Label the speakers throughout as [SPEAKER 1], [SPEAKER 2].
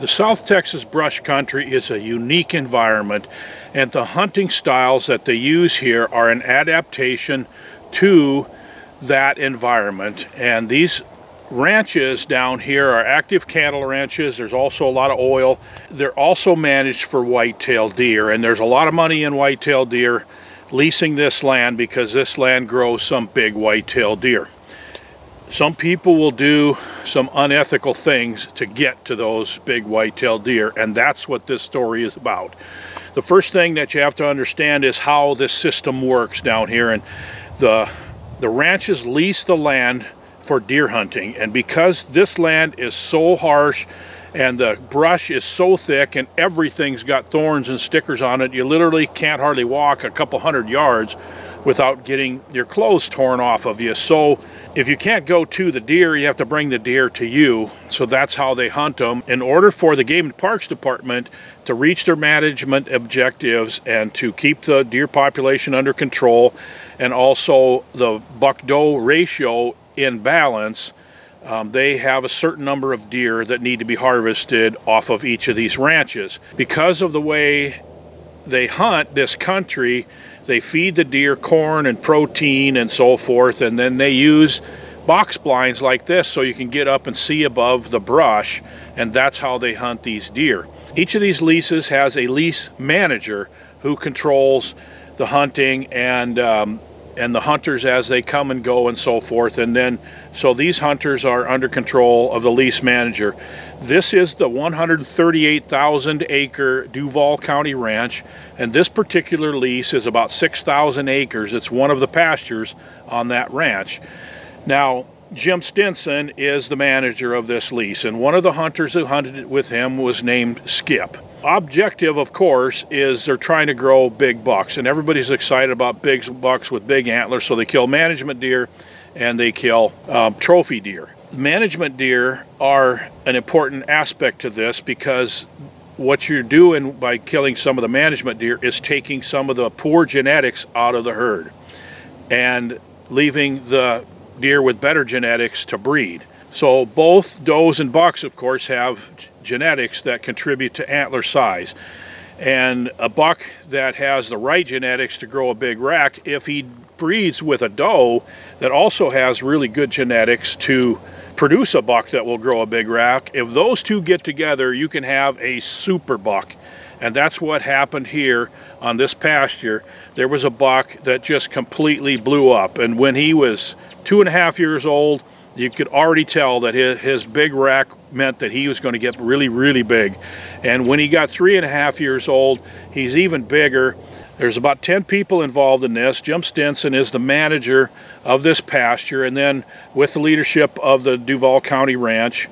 [SPEAKER 1] The South Texas brush country is a unique environment and the hunting styles that they use here are an adaptation to that environment. And these ranches down here are active cattle ranches. There's also a lot of oil. They're also managed for whitetail deer and there's a lot of money in whitetail deer leasing this land because this land grows some big whitetail deer some people will do some unethical things to get to those big whitetail deer and that's what this story is about. The first thing that you have to understand is how this system works down here and the the ranches lease the land for deer hunting and because this land is so harsh and the brush is so thick and everything's got thorns and stickers on it you literally can't hardly walk a couple hundred yards without getting your clothes torn off of you. So if you can't go to the deer, you have to bring the deer to you. So that's how they hunt them. In order for the Game and Parks Department to reach their management objectives and to keep the deer population under control and also the buck-doe ratio in balance, um, they have a certain number of deer that need to be harvested off of each of these ranches. Because of the way they hunt this country, they feed the deer corn and protein and so forth, and then they use box blinds like this so you can get up and see above the brush, and that's how they hunt these deer. Each of these leases has a lease manager who controls the hunting and um, and the hunters as they come and go and so forth. And then, so these hunters are under control of the lease manager. This is the 138,000 acre Duval County Ranch, and this particular lease is about 6,000 acres. It's one of the pastures on that ranch. Now, Jim Stinson is the manager of this lease, and one of the hunters who hunted with him was named Skip objective, of course, is they're trying to grow big bucks, and everybody's excited about big bucks with big antlers, so they kill management deer and they kill um, trophy deer. Management deer are an important aspect to this because what you're doing by killing some of the management deer is taking some of the poor genetics out of the herd and leaving the deer with better genetics to breed. So both does and bucks, of course, have genetics that contribute to antler size. And a buck that has the right genetics to grow a big rack, if he breeds with a doe that also has really good genetics to produce a buck that will grow a big rack, if those two get together, you can have a super buck. And that's what happened here on this pasture. There was a buck that just completely blew up. And when he was two and a half years old, you could already tell that his, his big rack meant that he was going to get really, really big. And when he got three and a half years old, he's even bigger. There's about 10 people involved in this. Jim Stinson is the manager of this pasture, and then with the leadership of the Duval County Ranch,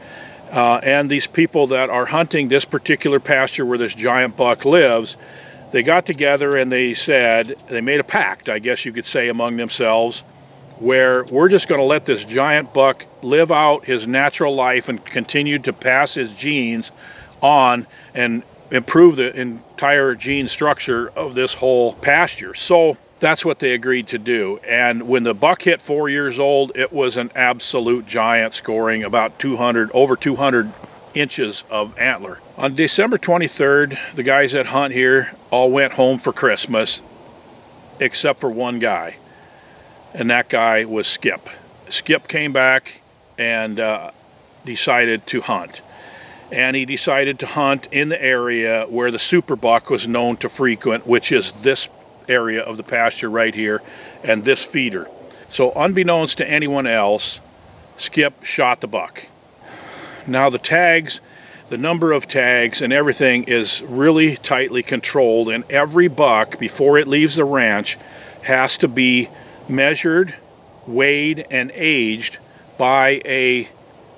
[SPEAKER 1] uh, and these people that are hunting this particular pasture where this giant buck lives, they got together and they said, they made a pact, I guess you could say, among themselves, where we're just going to let this giant buck live out his natural life and continue to pass his genes on and improve the entire gene structure of this whole pasture. So that's what they agreed to do. And when the buck hit four years old, it was an absolute giant scoring about 200, over 200 inches of antler. On December 23rd, the guys that hunt here all went home for Christmas, except for one guy and that guy was Skip. Skip came back and uh, decided to hunt. And he decided to hunt in the area where the super buck was known to frequent, which is this area of the pasture right here and this feeder. So unbeknownst to anyone else, Skip shot the buck. Now the tags, the number of tags and everything is really tightly controlled and every buck before it leaves the ranch has to be measured, weighed, and aged by a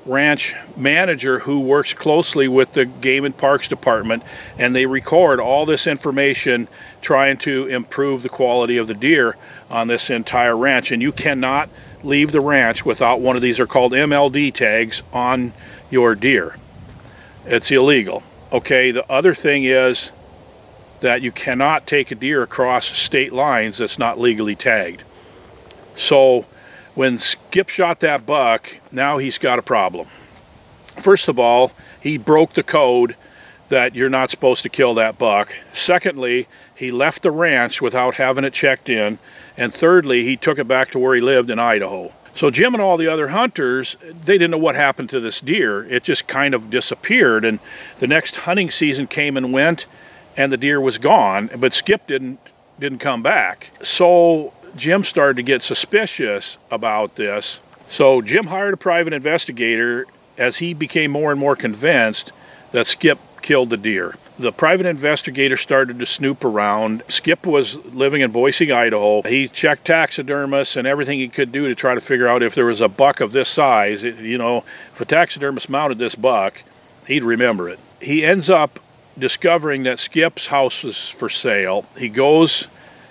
[SPEAKER 1] ranch manager who works closely with the Game and Parks Department and they record all this information trying to improve the quality of the deer on this entire ranch and you cannot leave the ranch without one of these are called MLD tags on your deer. It's illegal. Okay, the other thing is that you cannot take a deer across state lines that's not legally tagged. So when Skip shot that buck, now he's got a problem. First of all, he broke the code that you're not supposed to kill that buck. Secondly, he left the ranch without having it checked in. And thirdly, he took it back to where he lived in Idaho. So Jim and all the other hunters, they didn't know what happened to this deer. It just kind of disappeared. And the next hunting season came and went, and the deer was gone. But Skip didn't didn't come back. So Jim started to get suspicious about this. So Jim hired a private investigator as he became more and more convinced that Skip killed the deer. The private investigator started to snoop around. Skip was living in Boise, Idaho. He checked taxidermists and everything he could do to try to figure out if there was a buck of this size. It, you know, if a taxidermist mounted this buck, he'd remember it. He ends up discovering that Skip's house was for sale. He goes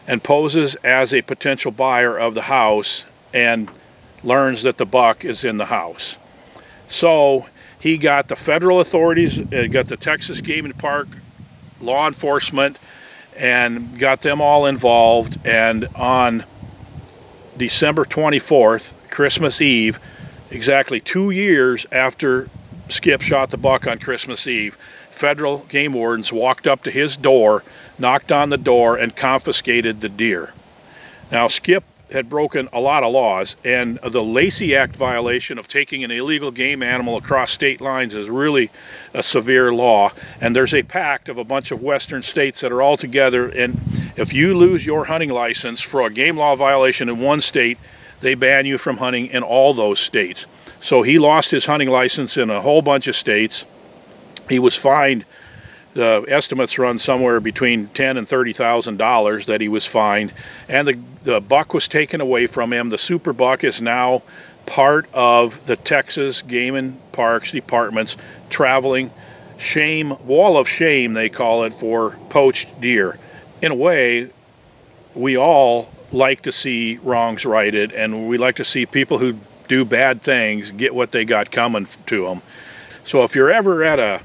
[SPEAKER 1] and poses as a potential buyer of the house and learns that the buck is in the house. So he got the federal authorities, uh, got the Texas Game and Park law enforcement, and got them all involved. And on December 24th, Christmas Eve, exactly two years after Skip shot the buck on Christmas Eve, federal game wardens walked up to his door, knocked on the door, and confiscated the deer. Now, Skip had broken a lot of laws, and the Lacey Act violation of taking an illegal game animal across state lines is really a severe law. And there's a pact of a bunch of western states that are all together, and if you lose your hunting license for a game law violation in one state, they ban you from hunting in all those states. So he lost his hunting license in a whole bunch of states. He was fined the estimates run somewhere between ten and thirty thousand dollars that he was fined, and the the buck was taken away from him. The super buck is now part of the Texas Game and Parks Department's traveling shame wall of shame they call it for poached deer. In a way, we all like to see wrongs righted, and we like to see people who do bad things get what they got coming to them. So if you're ever at a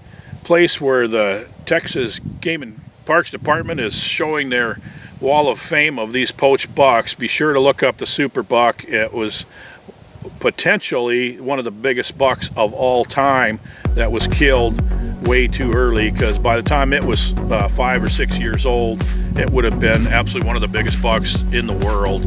[SPEAKER 1] place where the Texas Game and Parks Department is showing their wall of fame of these poached bucks, be sure to look up the super buck. It was potentially one of the biggest bucks of all time that was killed way too early because by the time it was uh, five or six years old, it would have been absolutely one of the biggest bucks in the world.